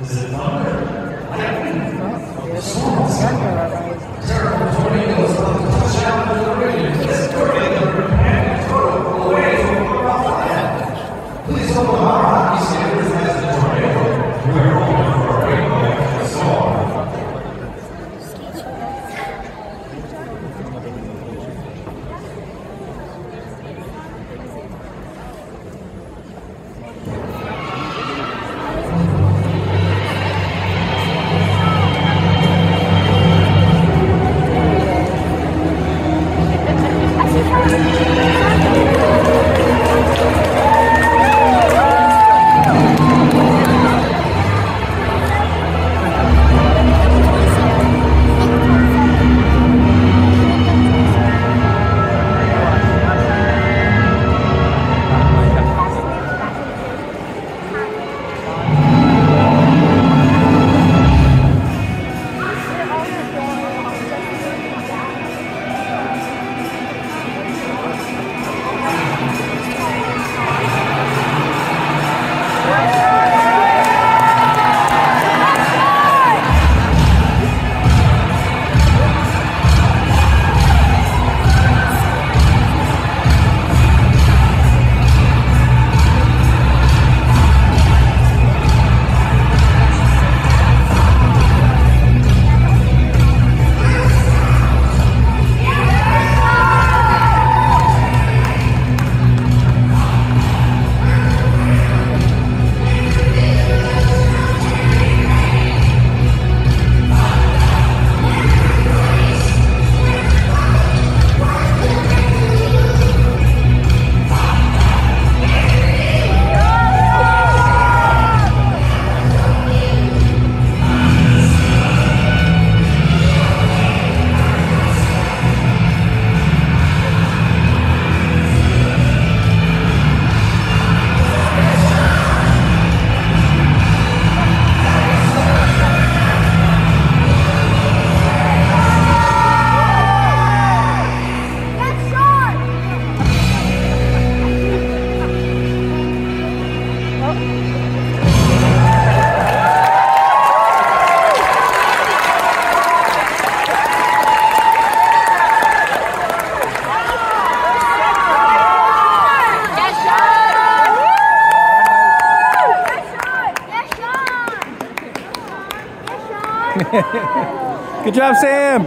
Is it not? I don't. Good job, Sam.